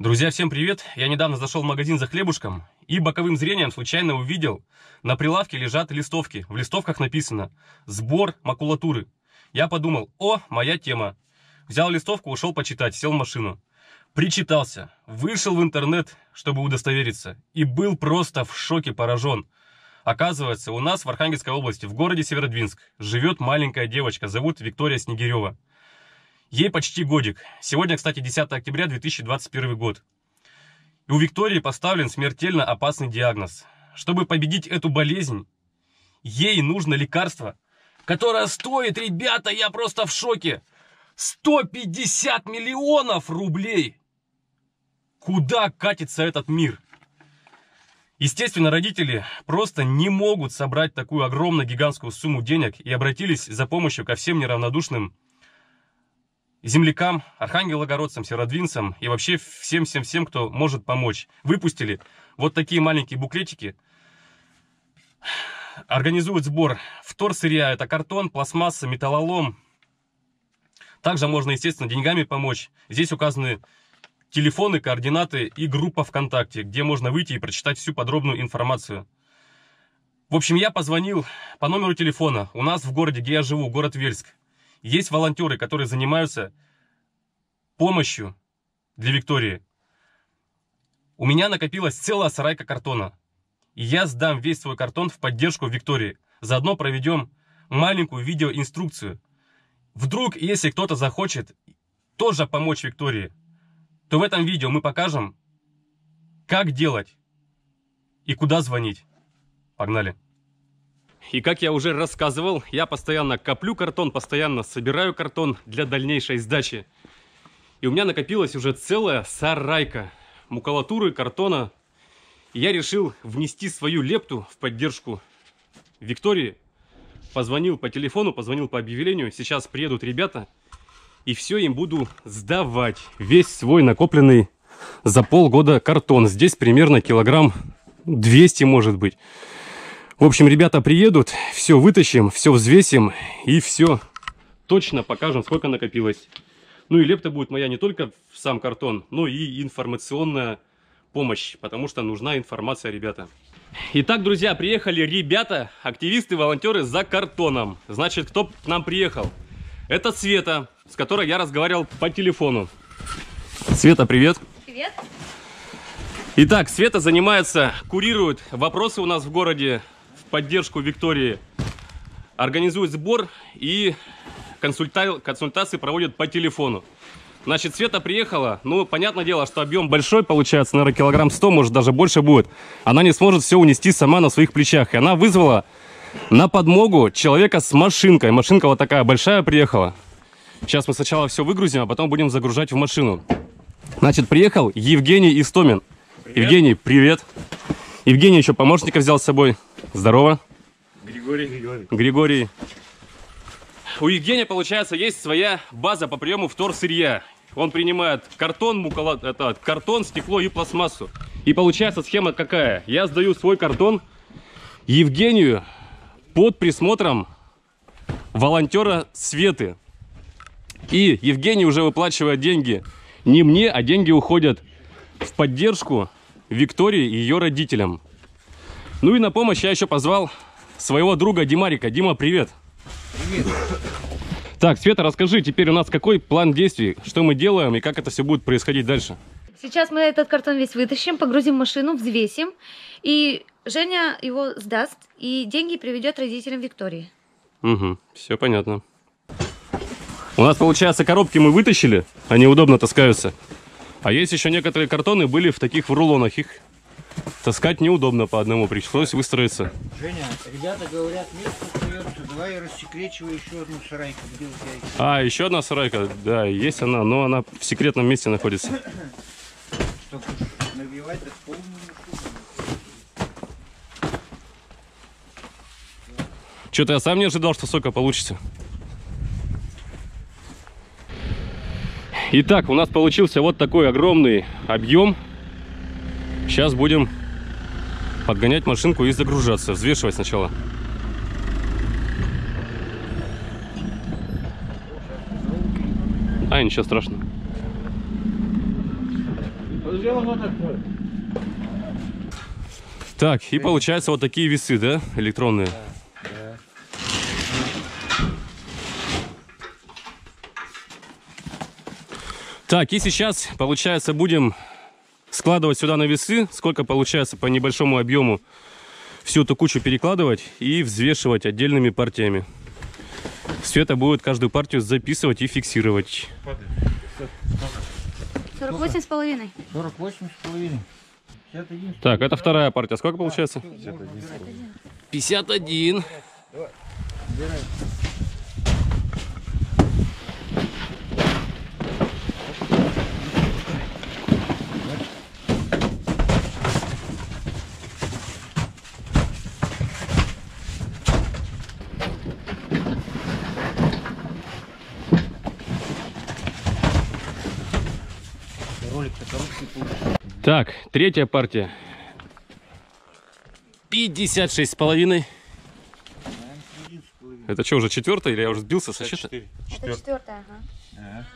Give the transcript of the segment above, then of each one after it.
Друзья, всем привет! Я недавно зашел в магазин за хлебушком и боковым зрением случайно увидел, на прилавке лежат листовки. В листовках написано «Сбор макулатуры». Я подумал, о, моя тема. Взял листовку, ушел почитать, сел в машину. Причитался, вышел в интернет, чтобы удостовериться, и был просто в шоке поражен. Оказывается, у нас в Архангельской области, в городе Северодвинск, живет маленькая девочка, зовут Виктория Снегирева. Ей почти годик. Сегодня, кстати, 10 октября 2021 год. И у Виктории поставлен смертельно опасный диагноз. Чтобы победить эту болезнь, ей нужно лекарство, которое стоит, ребята, я просто в шоке, 150 миллионов рублей. Куда катится этот мир? Естественно, родители просто не могут собрать такую огромную гигантскую сумму денег и обратились за помощью ко всем неравнодушным землякам, архангелогородцам, сиродвинцам и вообще всем-всем-всем, кто может помочь. Выпустили вот такие маленькие буклетики. Организуют сбор вторсырья, это картон, пластмасса, металлолом. Также можно, естественно, деньгами помочь. Здесь указаны телефоны, координаты и группа ВКонтакте, где можно выйти и прочитать всю подробную информацию. В общем, я позвонил по номеру телефона. У нас в городе, где я живу, город Вельск, есть волонтеры, которые занимаются помощью для Виктории. У меня накопилась целая сарайка картона. И я сдам весь свой картон в поддержку Виктории. Заодно проведем маленькую видеоинструкцию. Вдруг, если кто-то захочет тоже помочь Виктории, то в этом видео мы покажем, как делать и куда звонить. Погнали! И как я уже рассказывал, я постоянно коплю картон, постоянно собираю картон для дальнейшей сдачи. И у меня накопилась уже целая сарайка макулатуры, картона. И я решил внести свою лепту в поддержку Виктории. Позвонил по телефону, позвонил по объявлению. Сейчас приедут ребята и все им буду сдавать. Весь свой накопленный за полгода картон. Здесь примерно килограмм 200 может быть. В общем, ребята приедут, все вытащим, все взвесим и все точно покажем, сколько накопилось. Ну и лепта будет моя не только в сам картон, но и информационная помощь, потому что нужна информация, ребята. Итак, друзья, приехали ребята, активисты, волонтеры за картоном. Значит, кто к нам приехал? Это Света, с которой я разговаривал по телефону. Света, привет. Привет. Итак, Света занимается, курирует вопросы у нас в городе поддержку Виктории. Организует сбор и консульта... консультации проводит по телефону. Значит, Света приехала, ну, понятное дело, что объем большой получается, наверное, килограмм 100, может, даже больше будет. Она не сможет все унести сама на своих плечах. И она вызвала на подмогу человека с машинкой. Машинка вот такая большая приехала. Сейчас мы сначала все выгрузим, а потом будем загружать в машину. Значит, приехал Евгений Истомин. Привет. Евгений, привет. Евгений еще помощника взял с собой. Здорово. Григорий. Григорий. Григорий. У Евгения, получается, есть своя база по приему вторсырья. Он принимает картон, мукола, это, картон, стекло и пластмассу. И получается схема какая? Я сдаю свой картон Евгению под присмотром волонтера Светы. И Евгений уже выплачивает деньги не мне, а деньги уходят в поддержку Виктории и ее родителям. Ну и на помощь я еще позвал своего друга Димарика. Дима, привет. Привет. Так, Света, расскажи, теперь у нас какой план действий, что мы делаем и как это все будет происходить дальше? Сейчас мы этот картон весь вытащим, погрузим в машину, взвесим. И Женя его сдаст и деньги приведет родителям Виктории. Угу, все понятно. У нас, получается, коробки мы вытащили, они удобно таскаются. А есть еще некоторые картоны были в таких в рулонах. Их таскать неудобно по одному, пришлось выстроиться. Женя, ребята говорят, место остается, давай рассекречивай еще одну сарайку. Где у тебя есть? А, еще одна сарайка, да, есть она, но она в секретном месте находится. Чтобы набивать до полную Что-то я сам не ожидал, что столько получится. Итак, у нас получился вот такой огромный объем. Сейчас будем подгонять машинку и загружаться, взвешивать сначала. А, ничего страшного. Так, и получается вот такие весы, да, электронные? Так, и сейчас, получается, будем складывать сюда на весы, сколько получается по небольшому объему всю эту кучу перекладывать и взвешивать отдельными партиями. Света будет каждую партию записывать и фиксировать. 48 с половиной. 48 с половиной. 51 Так, это вторая партия. Сколько получается? 51. Убирай. Ролик-то короткий получился. Так, третья партия. 56 с половиной. Наверное, 51 с половиной. Это что, уже четвертая или я уже сбился со счета? Это четвертая, ага.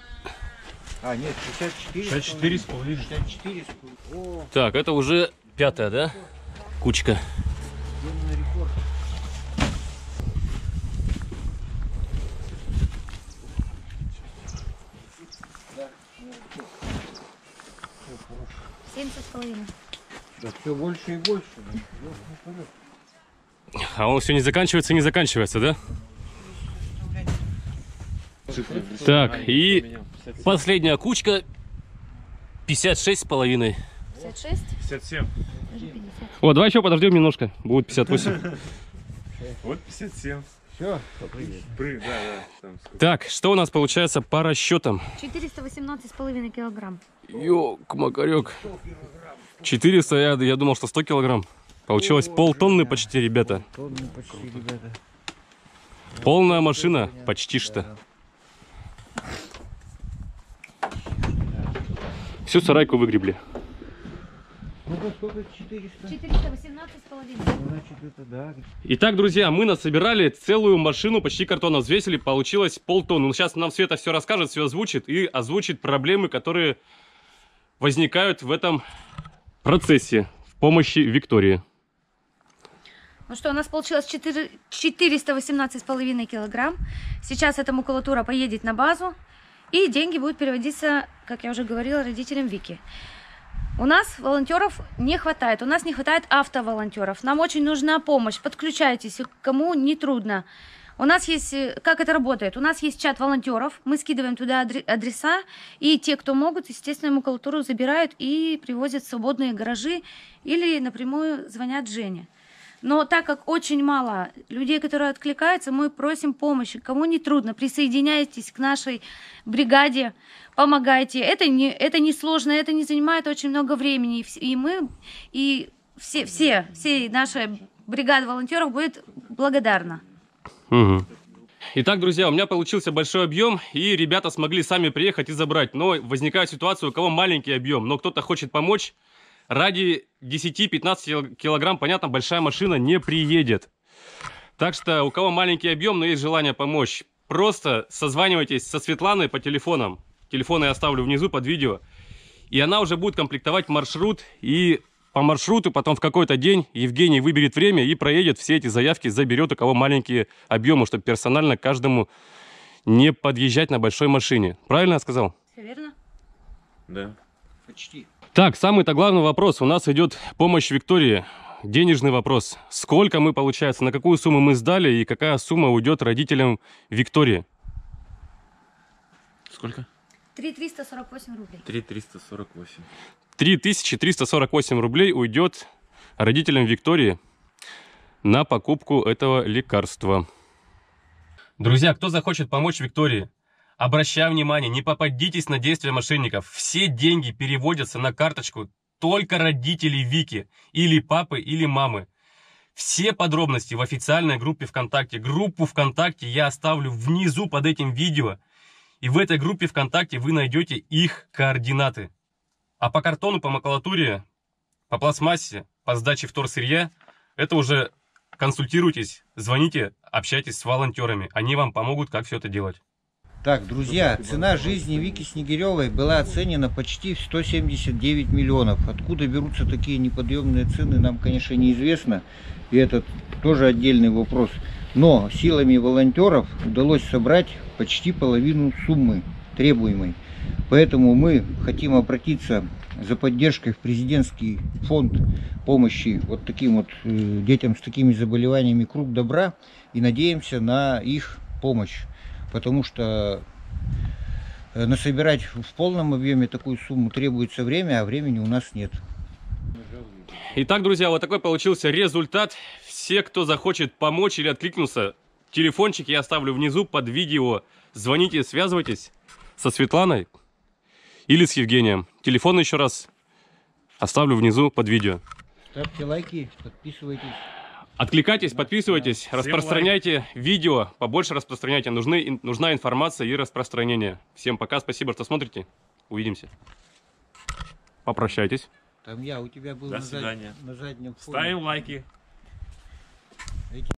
А, нет, 64 64 с половиной. 64 с половиной. Так, это уже пятая, да? Кучка. сделано рекорд. Да, ну, всё. Всё, хорошо. 70 с половиной. Да все больше и больше. Да. Ёлки палки. А он все не заканчивается и не заканчивается, да? Так, и последняя кучка 56 с половиной. 56? 57. Даже 50. О, давай еще подождем немножко. Будет 58. Вот 57. Все, Прыг, да, да. Там. Так, что у нас получается по расчетам? 418 с половиной килограмм. Ёк, макарек. 400, я, я думал, что 100 килограмм. Получилось полтонны почти, ребята. тонны почти, ребята. Полная машина, почти что. Всю сарайку выгребли. Ну-ка, сколько? 400? 418 с половиной. Значит, это да. Итак, друзья, мы насобирали целую машину, почти картона взвесили, получилось полтонны. Ну, сейчас нам Света все расскажет, все озвучит и озвучит проблемы, которые возникают в этом процессе в помощи Виктории. Ну что, у нас получилось 4 418 с половиной килограмм. Сейчас эта макулатура поедет на базу. И деньги будут переводиться, как я уже говорила, родителям Вики. У нас волонтеров не хватает. У нас не хватает автоволонтеров. Нам очень нужна помощь. Подключайтесь, кому не трудно. У нас есть, э, как это работает? У нас есть чат волонтеров. Мы скидываем туда адре- адреса. И те, кто могут, естественно, макулатуру забирают и привозят в свободные гаражи. Или напрямую звонят Жене. Но так как очень мало людей, которые откликаются, мы просим помощи. Кому не трудно, присоединяйтесь к нашей бригаде, помогайте. Это не, это не сложно, это не занимает очень много времени. И мы, и все, все, все наша бригада волонтеров будет благодарна. Мгм. Итак, друзья, у меня получился большой объем, и ребята смогли сами приехать и забрать. Но возникает ситуация, у кого маленький объем, но кто-то хочет помочь. Ради 10-15 кил- килограмм, понятно, большая машина не приедет. Так что у кого маленький объем, но есть желание помочь, просто созванивайтесь со Светланой по телефонам. Телефоны я оставлю внизу под видео. И она уже будет комплектовать маршрут. И по маршруту потом в какой-то день Евгений выберет время и проедет все эти заявки, заберет у кого маленькие объемы, чтобы персонально каждому не подъезжать на большой машине. Правильно я сказал? Все верно? Да. Почти. Так, самый-то главный вопрос. У нас идет помощь Виктории. Денежный вопрос. Сколько мы, получается, на какую сумму мы сдали и какая сумма уйдет родителям Виктории? Сколько? 3 348 рублей. 3348. 3348 рублей уйдет родителям Виктории на покупку этого лекарства. Друзья, кто захочет помочь Виктории, обращаю внимание, не попадитесь на действия мошенников. Все деньги переводятся на карточку только родителей Вики, или папы, или мамы. Все подробности в официальной группе ВКонтакте. Группу ВКонтакте я оставлю внизу под этим видео. И в этой группе ВКонтакте вы найдете их координаты. А по картону, по макулатуре, по пластмассе, по сдаче вторсырья, это уже консультируйтесь, звоните, общайтесь с волонтерами. Они вам помогут, как все это делать. Так, друзья, цена жизни Вики Снегиревой была оценена почти в 179 миллионов. Откуда берутся такие неподъемные цены, нам, конечно, неизвестно. И это тоже отдельный вопрос. Но силами волонтеров удалось собрать почти половину суммы требуемой. Поэтому мы хотим обратиться за поддержкой в президентский фонд помощи вот таким вот э, детям с такими заболеваниями «Круг добра» и надеемся на их помощь. Потому что э, насобирать в полном объеме такую сумму требуется время, а времени у нас нет. Итак, друзья, вот такой получился результат. Все, кто захочет помочь или откликнуться, телефончик я оставлю внизу под видео. Звоните, связывайтесь со Светланой или с Евгением. Телефон еще раз оставлю внизу под видео. Ставьте лайки, подписывайтесь. Откликайтесь, подписывайтесь, распространяйте видео, побольше распространяйте. Нужны, нужна информация и распространение. Всем пока, спасибо, что смотрите. Увидимся. Попрощайтесь. Там я, у тебя был До на, зад- свидания. на заднем фоне. Ставим лайки.